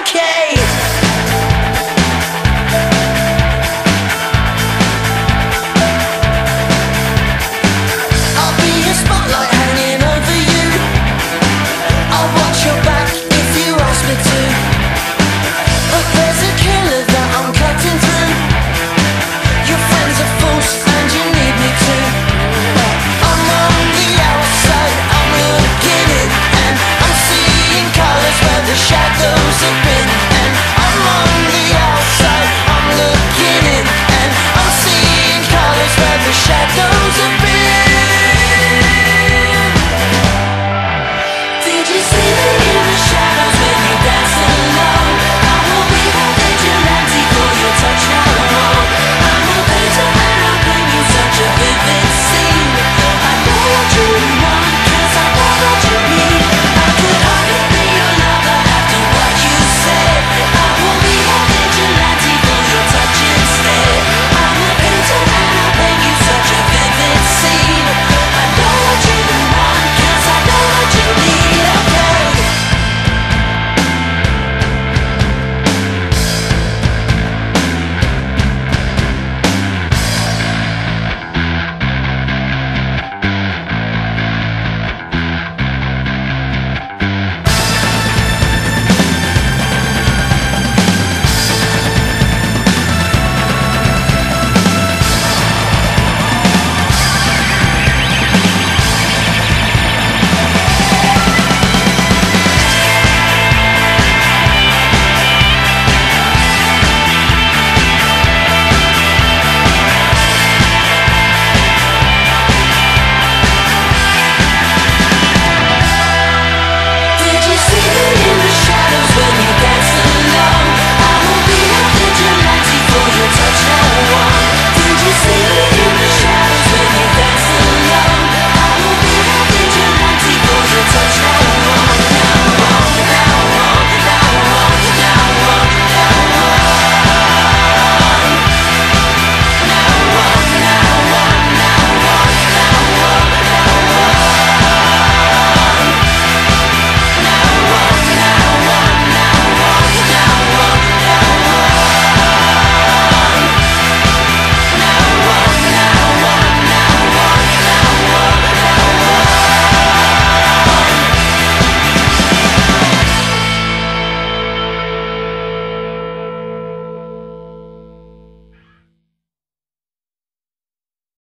okay.